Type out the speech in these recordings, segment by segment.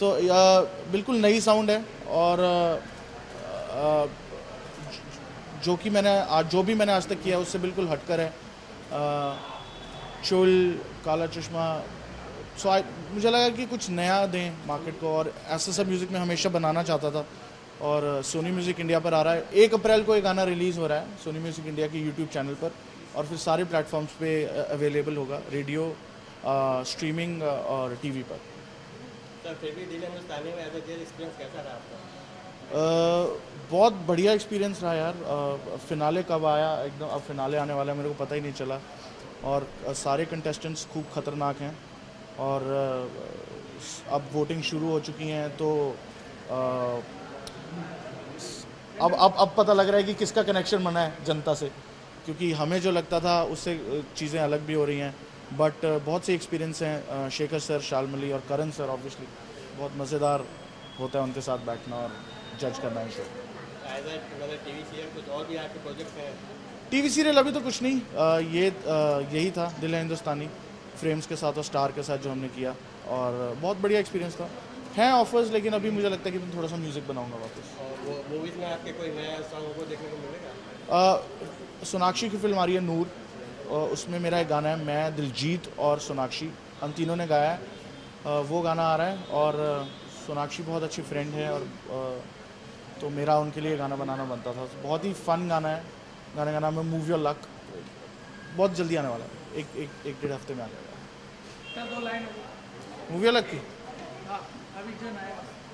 तो बिल्कुल नई साउंड है और जो कि मैंने आज जो भी मैंने आज तक किया है, उससे बिल्कुल हटकर है। चुल, काला चश्मा सो मुझे लगा कि कुछ नया दें मार्केट को और ऐसा सब म्यूज़िक मैं हमेशा बनाना चाहता था और सोनी म्यूज़िक इंडिया पर आ रहा है। एक अप्रैल को ये गाना रिलीज़ हो रहा है सोनी म्यूज़िक इंडिया के यूट्यूब चैनल पर और फिर सारे प्लेटफॉर्म्स पे अवेलेबल होगा रेडियो स्ट्रीमिंग और टीवी पर। बहुत बढ़िया एक्सपीरियंस रहा यार। फिनाले कब आया? एकदम अब फिनाले आने वाला है, मेरे को पता ही नहीं चला। और सारे कंटेस्टेंट्स खूब खतरनाक हैं। और अब वोटिंग शुरू हो चुकी हैं तो अब अब अब पता लग रहा है कि किसका कनेक्शन बना है जनता से। क्योंकि हमें जो लगता था, उससे चीज़ें अलग भी हो रही हैं। बट बहुत से एक्सपीरियंस हैं शेखर सर शालमली और करण सर ऑब्वियसली बहुत मज़ेदार होता है उनके साथ बैठना और जज करना है शो ए मतलब सीरियल कुछ और भी आपके प्रोजेक्ट हैं टीवी सीरियल अभी तो कुछ नहीं। अ, ये अ, यही था दिल है हिंदुस्तानी। फ्रेम्स के साथ और स्टार के साथ जो हमने किया। और बहुत बढ़िया एक्सपीरियंस था। हैं ऑफर्स लेकिन अभी मुझे लगता है कि मैं थोड़ा सा म्यूज़िक बनाऊँगा वापस। मूवीज़ में आपके कोई नया सॉन्ग को देखने को मिलेगा? सोनाक्षी की फ़िल्म आ रही है नूर। उसमें मेरा एक गाना है मैं दिलजीत और सोनाक्षी। हम तीनों ने गाया है। वो गाना आ रहा है और सोनाक्षी बहुत अच्छी फ्रेंड है और तो मेरा उनके लिए गाना बनाना बनता था। बहुत ही फन गाना है। गाने का नाम है मूव योर लक बहुत जल्दी आने वाला है। एक एक एक डेढ़ हफ़्ते में आ जाएगा मूव योर लक की?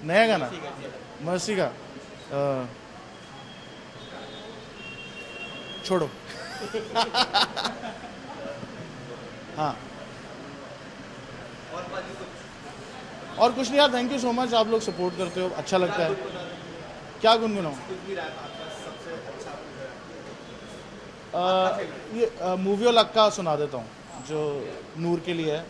नया गाना? मर्सी का छोड़ो। हाँ। और कुछ? नहीं यार थैंक यू सो मच आप लोग सपोर्ट करते हो अच्छा लगता है। क्या गुनगुनाऊँ ये मूवी और लक्का सुना देता हूँ जो नूर के लिए है।